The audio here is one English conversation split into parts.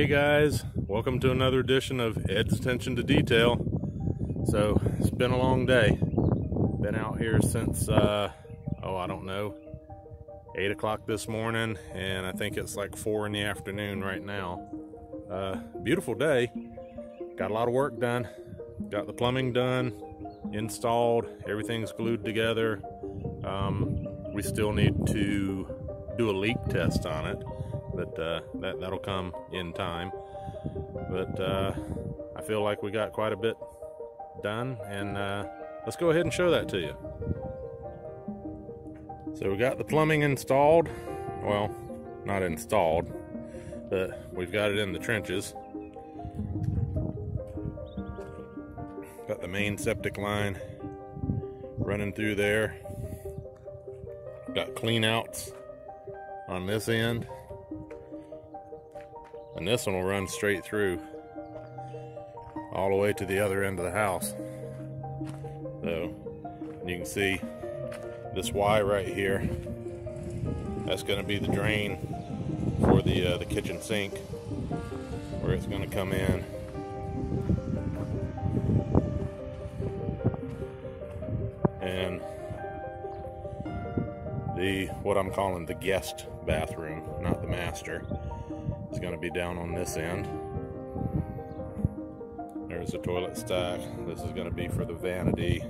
Hey guys, welcome to another edition of Ed's Attention to Detail. So, it's been a long day. Been out here since, uh, oh, I don't know, 8 o'clock this morning, and I think it's like 4 in the afternoon right now. Uh, beautiful day. Got a lot of work done. Got the plumbing done, installed, everything's glued together. Um, we still need to do a leak test on it but uh, that that'll come in time. But uh, I feel like we got quite a bit done, and uh, let's go ahead and show that to you. So we got the plumbing installed. Well, not installed, but we've got it in the trenches. Got the main septic line running through there. Got clean outs on this end and this one will run straight through all the way to the other end of the house. So you can see this Y right here. That's going to be the drain for the uh, the kitchen sink, where it's going to come in. And the what I'm calling the guest bathroom, not the master is going to be down on this end. There's the toilet stack. This is going to be for the vanity.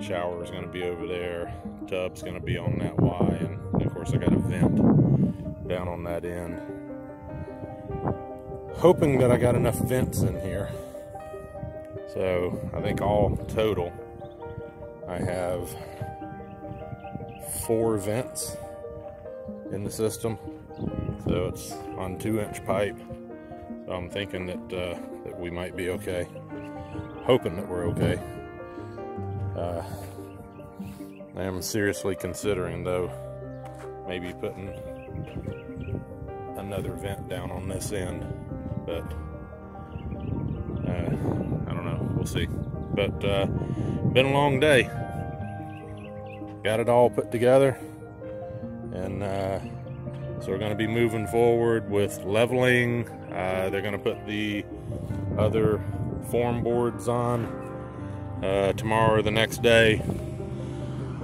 Shower is going to be over there. Tub's going to be on that Y. And of course, I got a vent down on that end. Hoping that I got enough vents in here. So I think all total, I have four vents in the system. So it's on two inch pipe. So I'm thinking that, uh, that we might be okay. Hoping that we're okay. Uh, I am seriously considering though, maybe putting another vent down on this end, but uh, I don't know, we'll see. But uh, been a long day. Got it all put together and uh, so we're going to be moving forward with leveling. Uh, they're going to put the other form boards on uh, tomorrow or the next day.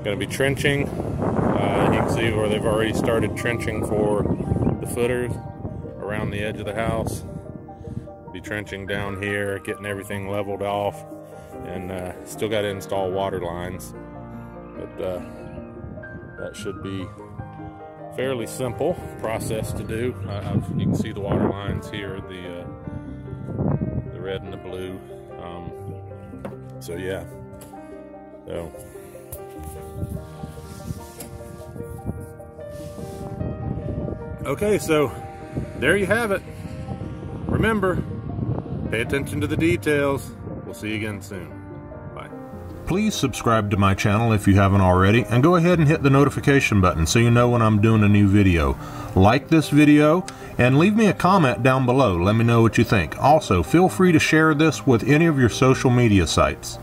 Going to be trenching. Uh, you can see where they've already started trenching for the footers around the edge of the house. Be trenching down here, getting everything leveled off, and uh, still got to install water lines. But uh, that should be fairly simple process to do. Uh, you can see the water lines here, the uh, the red and the blue. Um, so yeah, so. Okay, so there you have it. Remember, pay attention to the details. We'll see you again soon. Please subscribe to my channel if you haven't already, and go ahead and hit the notification button so you know when I'm doing a new video. Like this video, and leave me a comment down below. Let me know what you think. Also, feel free to share this with any of your social media sites.